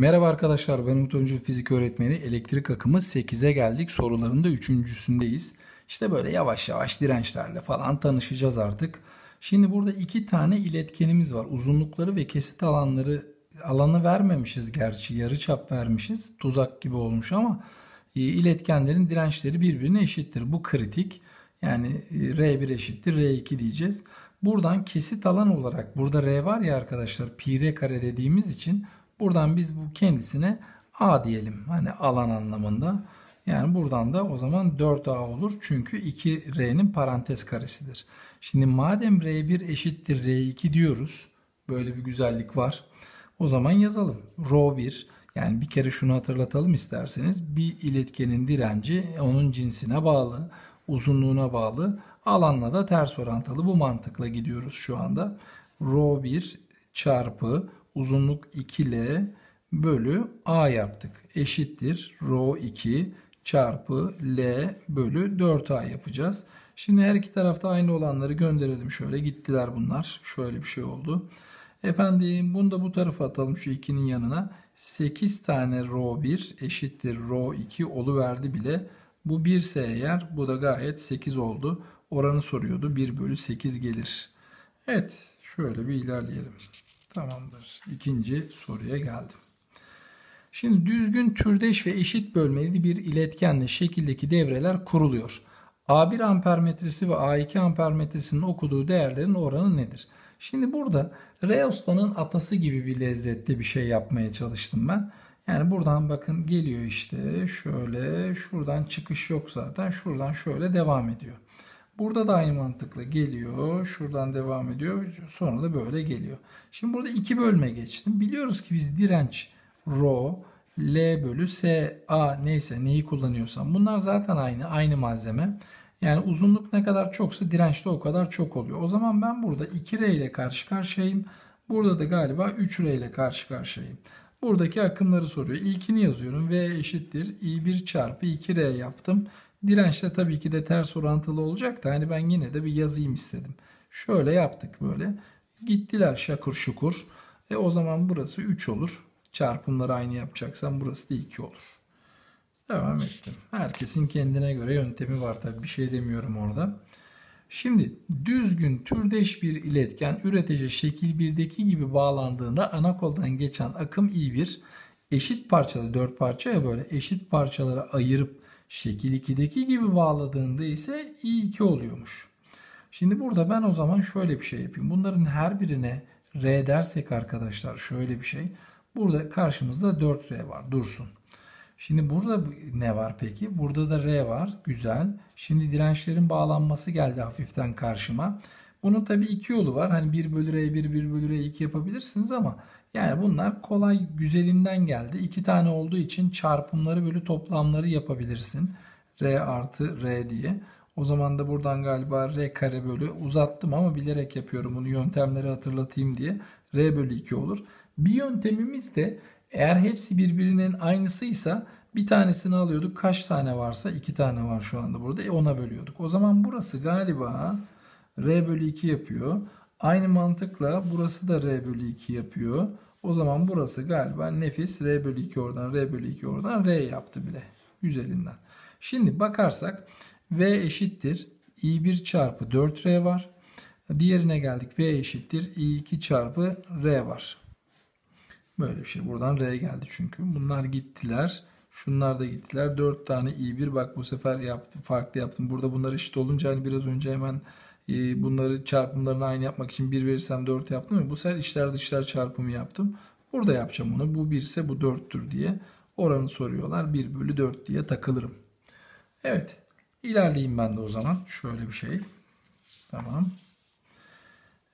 Merhaba arkadaşlar ben Umut Öncü Fizik Öğretmeni. Elektrik akımı 8'e geldik. Soruların da 3.sündeyiz. İşte böyle yavaş yavaş dirençlerle falan tanışacağız artık. Şimdi burada iki tane iletkenimiz var. Uzunlukları ve kesit alanları alanı vermemişiz gerçi. Yarı çap vermişiz. Tuzak gibi olmuş ama e, iletkenlerin dirençleri birbirine eşittir. Bu kritik. Yani e, R1 eşittir R2 diyeceğiz. Buradan kesit alan olarak burada R var ya arkadaşlar pi r kare dediğimiz için buradan biz bu kendisine A diyelim. Hani alan anlamında. Yani buradan da o zaman 4A olur. Çünkü 2R'nin parantez karesidir. Şimdi madem R1 eşittir R2 diyoruz. Böyle bir güzellik var. O zaman yazalım. Rho 1 yani bir kere şunu hatırlatalım isterseniz. Bir iletkenin direnci onun cinsine bağlı, uzunluğuna bağlı. Alanla da ters orantılı. Bu mantıkla gidiyoruz şu anda. Rho 1 çarpı uzunluk 2L bölü A yaptık. Eşittir rho 2 çarpı L bölü 4A yapacağız. Şimdi her iki tarafta aynı olanları gönderelim şöyle. Gittiler bunlar. Şöyle bir şey oldu. Efendim bunu da bu tarafa atalım şu 2'nin yanına. 8 tane rho 1 eşittir rho 2 oluverdi bile. Bu 1 ise eğer bu da gayet 8 oldu. Oranı soruyordu. 1 bölü 8 gelir. Evet şöyle bir ilerleyelim. Tamamdır. İkinci soruya geldim. Şimdi düzgün türdeş ve eşit bölmeli bir iletkenle şekildeki devreler kuruluyor. A1 ampermetresi ve A2 ampermetresinin okuduğu değerlerin oranı nedir? Şimdi burada Reosta'nın atası gibi bir lezzette bir şey yapmaya çalıştım ben. Yani buradan bakın geliyor işte şöyle şuradan çıkış yok zaten şuradan şöyle devam ediyor. Burada da aynı mantıkla geliyor. Şuradan devam ediyor. Sonra da böyle geliyor. Şimdi burada iki bölme geçtim. Biliyoruz ki biz direnç rho L bölü S A neyse neyi kullanıyorsam bunlar zaten aynı aynı malzeme. Yani uzunluk ne kadar çoksa direnç de o kadar çok oluyor. O zaman ben burada 2R ile karşı karşıyayım. Burada da galiba 3R ile karşı karşıyayım. Buradaki akımları soruyor. İlkini yazıyorum. V eşittir I1 çarpı 2R yaptım. Dirençle tabii ki de ters orantılı olacak da hani ben yine de bir yazayım istedim. Şöyle yaptık böyle. Gittiler şakur şukur. E o zaman burası 3 olur. Çarpımları aynı yapacaksam burası da 2 olur. Devam ettim. Herkesin kendine göre yöntemi var tabii bir şey demiyorum orada. Şimdi düzgün türdeş bir iletken üretici şekil 1'deki gibi bağlandığında ana koldan geçen akım I1 eşit parçalı 4 parçaya böyle eşit parçalara ayırıp şekil 2'deki gibi bağladığında ise I2 oluyormuş. Şimdi burada ben o zaman şöyle bir şey yapayım. Bunların her birine R dersek arkadaşlar şöyle bir şey. Burada karşımızda 4R var dursun. Şimdi burada ne var peki? Burada da R var. Güzel. Şimdi dirençlerin bağlanması geldi hafiften karşıma. Bunun tabi iki yolu var. Hani 1 bölü R1, 1 bölü R2 yapabilirsiniz ama yani bunlar kolay güzelinden geldi. İki tane olduğu için çarpımları bölü toplamları yapabilirsin. R artı R diye. O zaman da buradan galiba R kare bölü uzattım ama bilerek yapıyorum bunu yöntemleri hatırlatayım diye. R bölü 2 olur. Bir yöntemimiz de eğer hepsi birbirinin aynısıysa bir tanesini alıyorduk. Kaç tane varsa iki tane var şu anda burada. E ona bölüyorduk. O zaman burası galiba R bölü 2 yapıyor. Aynı mantıkla burası da R bölü 2 yapıyor. O zaman burası galiba nefis R bölü 2 oradan R bölü 2 oradan R yaptı bile. Güzelinden. Şimdi bakarsak V eşittir I1 çarpı 4R var. Diğerine geldik. V eşittir I2 çarpı R var. Böyle bir şey. Buradan R geldi çünkü. Bunlar gittiler. Şunlar da gittiler. 4 tane i1. Bak bu sefer yaptım, farklı yaptım. Burada bunlar eşit olunca hani biraz önce hemen bunları çarpımlarını aynı yapmak için 1 verirsem 4 yaptım. Bu sefer içler dışlar çarpımı yaptım. Burada yapacağım onu. Bu 1 ise bu 4'tür diye. Oranı soruyorlar. 1 bölü 4 diye takılırım. Evet. İlerleyeyim ben de o zaman. Şöyle bir şey. Tamam.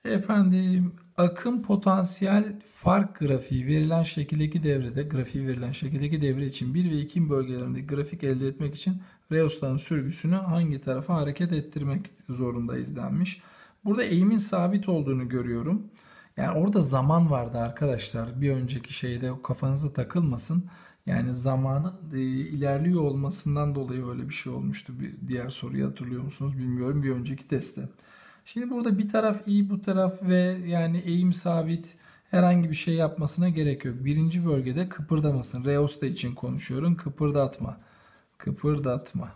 Efendim akım potansiyel fark grafiği verilen şekildeki devrede grafiği verilen şekildeki devre için 1 ve 2 bölgelerinde grafik elde etmek için Reosta'nın sürgüsünü hangi tarafa hareket ettirmek zorundayız denmiş. Burada eğimin sabit olduğunu görüyorum. Yani orada zaman vardı arkadaşlar. Bir önceki şeyde kafanıza takılmasın. Yani zamanın e, ilerliyor olmasından dolayı öyle bir şey olmuştu. Bir diğer soruyu hatırlıyor musunuz bilmiyorum bir önceki testte. Şimdi burada bir taraf i bu taraf ve yani eğim sabit. Herhangi bir şey yapmasına gerek yok. Birinci bölgede kıpırdamasın. Reosta için konuşuyorum. Kıpırdatma. Kıpırdatma.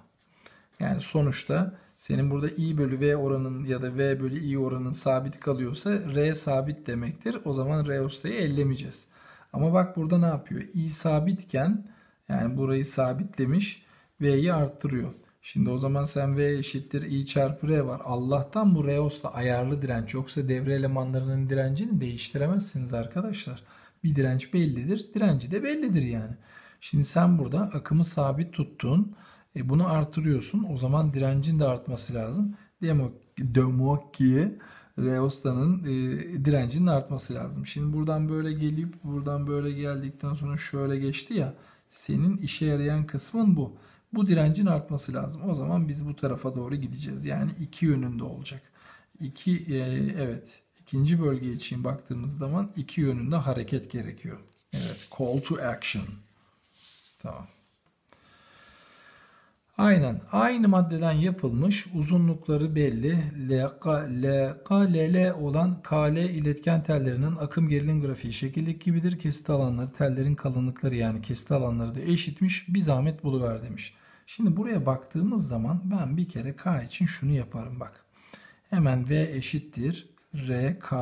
Yani sonuçta senin burada i bölü v oranın ya da v bölü i oranın sabit kalıyorsa r sabit demektir. O zaman reostayı ellemeyeceğiz. Ama bak burada ne yapıyor? i sabitken yani burayı sabitlemiş v'yi arttırıyor. Şimdi o zaman sen V eşittir I çarpı R var. Allah'tan bu Reos'ta ayarlı direnç. Yoksa devre elemanlarının direncini değiştiremezsiniz arkadaşlar. Bir direnç bellidir. Direnci de bellidir yani. Şimdi sen burada akımı sabit tuttun. E bunu artırıyorsun. O zaman direncin de artması lazım. Demek ki Reosta'nın e, direncinin artması lazım. Şimdi buradan böyle gelip buradan böyle geldikten sonra şöyle geçti ya. Senin işe yarayan kısmın bu. Bu direncin artması lazım. O zaman biz bu tarafa doğru gideceğiz. Yani iki yönünde olacak. İki, e, evet ikinci bölge için baktığımız zaman iki yönünde hareket gerekiyor. Evet call to action. Tamam. Aynen. Aynı maddeden yapılmış uzunlukları belli LK, LK, LL olan KL iletken tellerinin akım gerilim grafiği şekildeki gibidir. Kesit alanları tellerin kalınlıkları yani kesit alanları da eşitmiş. Bir zahmet buluver demiş. Şimdi buraya baktığımız zaman ben bir kere K için şunu yaparım bak. Hemen V eşittir RK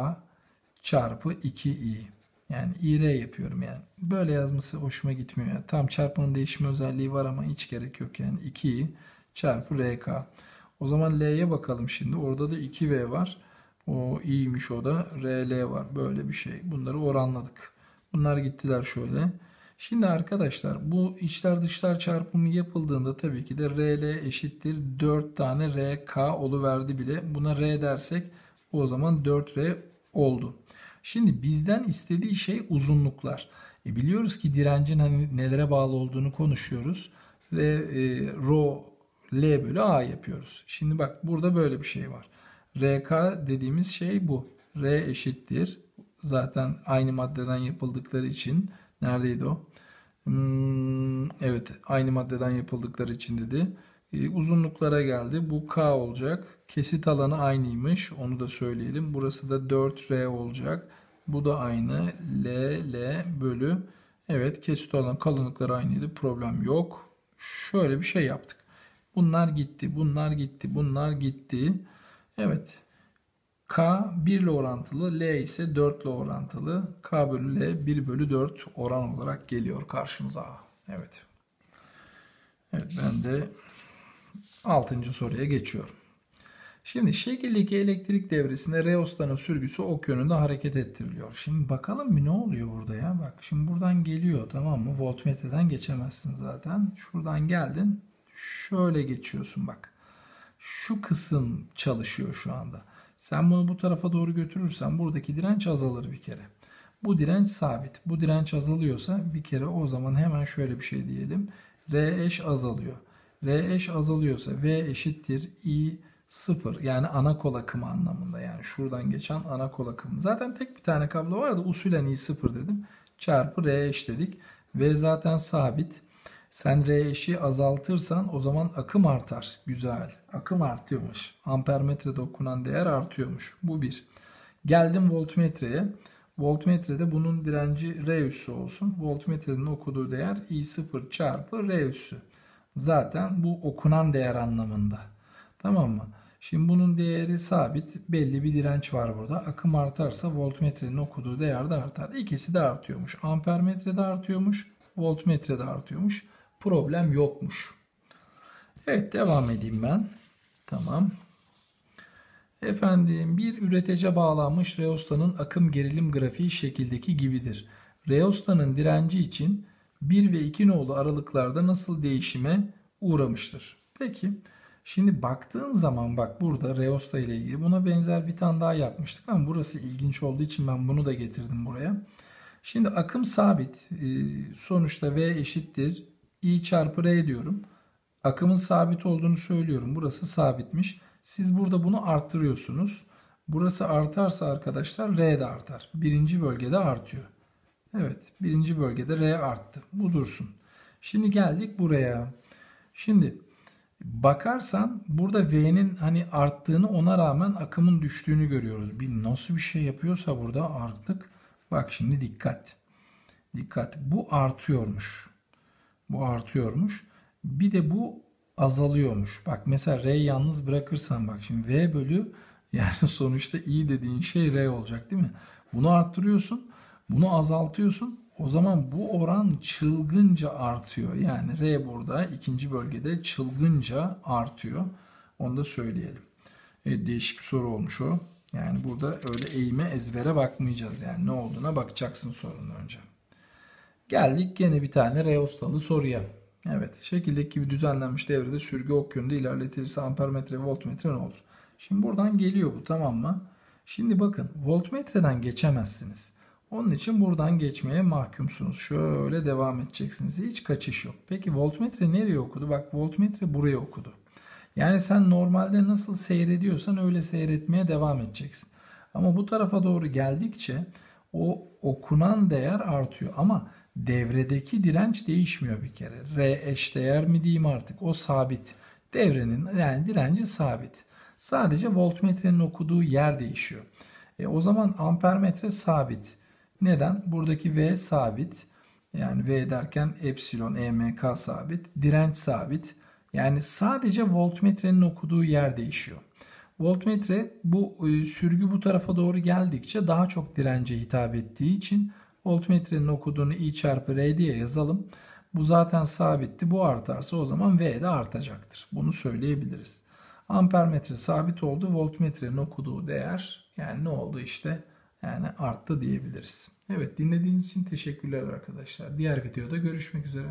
çarpı 2i. Yani IR yapıyorum yani. Böyle yazması hoşuma gitmiyor. Yani. Tam çarpmanın değişme özelliği var ama hiç gerek yok yani. 2i çarpı RK. O zaman L'ye bakalım şimdi. Orada da 2V var. O iyiymiş o da. RL var. Böyle bir şey. Bunları oranladık. Bunlar gittiler şöyle. Şimdi arkadaşlar bu içler dışlar çarpımı yapıldığında tabii ki de RL eşittir 4 tane RK verdi bile. Buna R dersek o zaman 4R oldu. Şimdi bizden istediği şey uzunluklar. E biliyoruz ki direncin hani nelere bağlı olduğunu konuşuyoruz. Ve e, rho L bölü A yapıyoruz. Şimdi bak burada böyle bir şey var. RK dediğimiz şey bu. R eşittir. Zaten aynı maddeden yapıldıkları için neredeydi o? Hmm, evet aynı maddeden yapıldıkları için dedi. Ee, uzunluklara geldi. Bu K olacak. Kesit alanı aynıymış. Onu da söyleyelim. Burası da 4R olacak. Bu da aynı. L, L bölü. Evet kesit alanı kalınlıkları aynıydı. Problem yok. Şöyle bir şey yaptık. Bunlar gitti. Bunlar gitti. Bunlar gitti. Evet. K 1 ile orantılı, L ise 4 ile orantılı. K bölü L 1 bölü 4 oran olarak geliyor karşımıza. Evet. Evet ben de 6. soruya geçiyorum. Şimdi şekildeki elektrik devresinde reostanın sürgüsü ok yönünde hareket ettiriliyor. Şimdi bakalım bir ne oluyor burada ya? Bak şimdi buradan geliyor tamam mı? Voltmetreden geçemezsin zaten. Şuradan geldin. Şöyle geçiyorsun bak. Şu kısım çalışıyor şu anda. Sen bunu bu tarafa doğru götürürsen buradaki direnç azalır bir kere. Bu direnç sabit. Bu direnç azalıyorsa bir kere o zaman hemen şöyle bir şey diyelim. R eş azalıyor. R eş azalıyorsa V eşittir I 0 yani ana kol akımı anlamında yani şuradan geçen ana kol akımı. Zaten tek bir tane kablo var da usulen I 0 dedim. Çarpı R eş dedik. V zaten sabit. Sen R eşiği azaltırsan o zaman akım artar. Güzel. Akım artıyormuş. Ampermetrede okunan değer artıyormuş. Bu bir. Geldim voltmetreye. Voltmetrede bunun direnci R üssü olsun. Voltmetrenin okuduğu değer I0 çarpı R üssü. Zaten bu okunan değer anlamında. Tamam mı? Şimdi bunun değeri sabit. Belli bir direnç var burada. Akım artarsa voltmetrenin okuduğu değer de artar. İkisi de artıyormuş. Ampermetre de artıyormuş. Voltmetre de artıyormuş problem yokmuş. Evet devam edeyim ben. Tamam. Efendim bir üretece bağlanmış Reosta'nın akım gerilim grafiği şekildeki gibidir. Reosta'nın direnci için 1 ve 2 nolu aralıklarda nasıl değişime uğramıştır? Peki şimdi baktığın zaman bak burada Reosta ile ilgili buna benzer bir tane daha yapmıştık ama burası ilginç olduğu için ben bunu da getirdim buraya. Şimdi akım sabit. Sonuçta V eşittir I çarpı R diyorum. Akımın sabit olduğunu söylüyorum. Burası sabitmiş. Siz burada bunu arttırıyorsunuz. Burası artarsa arkadaşlar R de artar. Birinci bölgede artıyor. Evet birinci bölgede R arttı. Bu dursun. Şimdi geldik buraya. Şimdi bakarsan burada V'nin hani arttığını ona rağmen akımın düştüğünü görüyoruz. Bir nasıl bir şey yapıyorsa burada artık Bak şimdi dikkat. Dikkat. Bu artıyormuş. Bu artıyormuş. Bir de bu azalıyormuş. Bak mesela R yalnız bırakırsan bak şimdi V bölü yani sonuçta i dediğin şey R olacak değil mi? Bunu arttırıyorsun. Bunu azaltıyorsun. O zaman bu oran çılgınca artıyor. Yani R burada ikinci bölgede çılgınca artıyor. Onu da söyleyelim. Evet, değişik bir soru olmuş o. Yani burada öyle eğime ezbere bakmayacağız. Yani ne olduğuna bakacaksın sorunun önce. Geldik gene bir tane Reostalı soruya. Evet, şekildeki gibi düzenlenmiş devrede sürgü ok yönünde ilerletilirse ampermetre voltmetre ne olur? Şimdi buradan geliyor bu tamam mı? Şimdi bakın voltmetreden geçemezsiniz. Onun için buradan geçmeye mahkumsunuz. Şöyle devam edeceksiniz. Hiç kaçış yok. Peki voltmetre nereye okudu? Bak voltmetre buraya okudu. Yani sen normalde nasıl seyrediyorsan öyle seyretmeye devam edeceksin. Ama bu tarafa doğru geldikçe o okunan değer artıyor. Ama devredeki direnç değişmiyor bir kere. R eşdeğer mi diyeyim artık o sabit. Devrenin yani direnci sabit. Sadece voltmetrenin okuduğu yer değişiyor. E, o zaman ampermetre sabit. Neden? Buradaki V sabit. Yani V derken epsilon EMK sabit. Direnç sabit. Yani sadece voltmetrenin okuduğu yer değişiyor. Voltmetre bu e, sürgü bu tarafa doğru geldikçe daha çok dirence hitap ettiği için voltmetrenin okuduğunu I çarpı R diye yazalım. Bu zaten sabitti. Bu artarsa o zaman V de artacaktır. Bunu söyleyebiliriz. Ampermetre sabit oldu. Voltmetrenin okuduğu değer yani ne oldu işte yani arttı diyebiliriz. Evet dinlediğiniz için teşekkürler arkadaşlar. Diğer videoda görüşmek üzere.